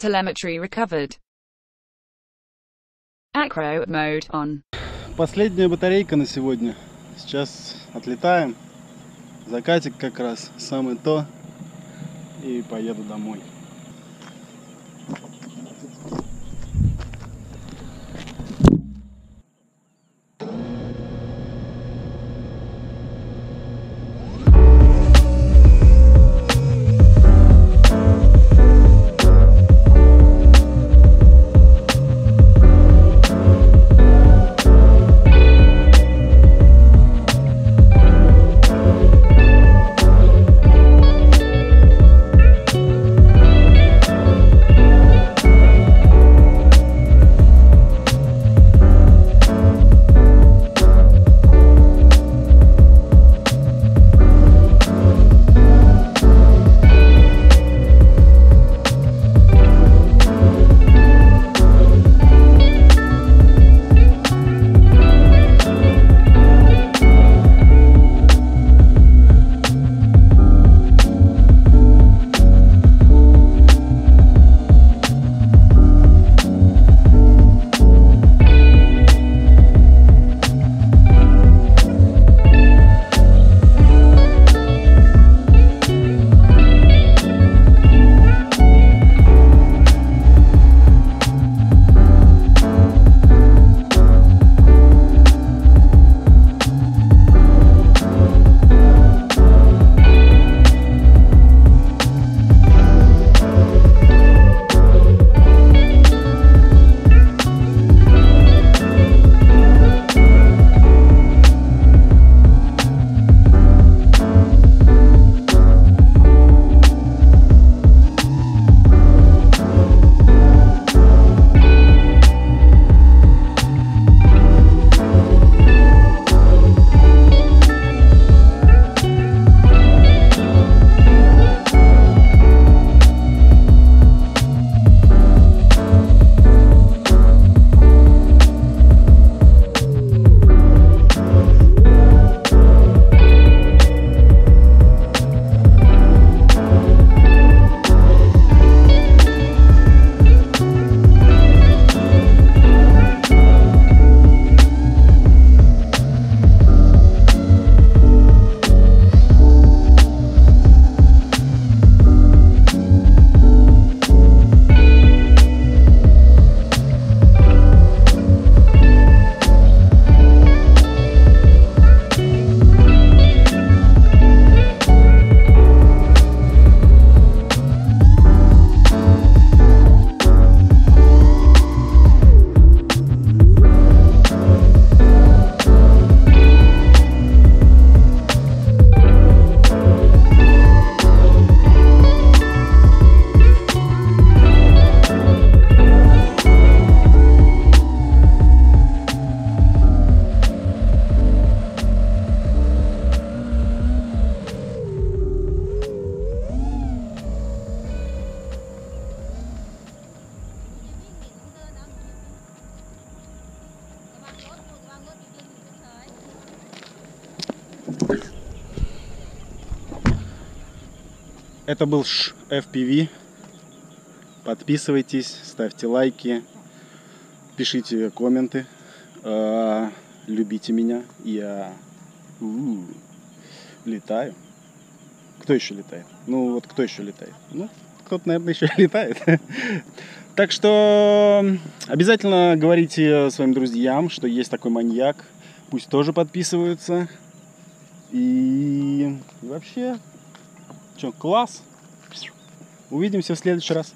Telemetry recovered. Acro mode on. Последняя батарейка на сегодня. Сейчас отлетаем. Закатик как раз самое то. И поеду домой. Это был FPV. Подписывайтесь, ставьте лайки, пишите комменты, э, любите меня. Я летаю. Кто еще летает? Ну вот кто еще летает? Ну, кто-то, наверное, еще летает. Так что обязательно говорите своим друзьям, что есть такой маньяк. Пусть тоже подписываются. И вообще, что, класс. Увидимся в следующий раз.